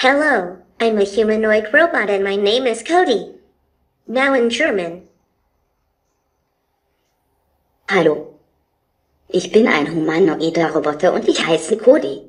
Hello, I'm a humanoid robot and my name is Cody. Now in German. Hallo. Ich bin ein humanoider Roboter und ich heiße Cody.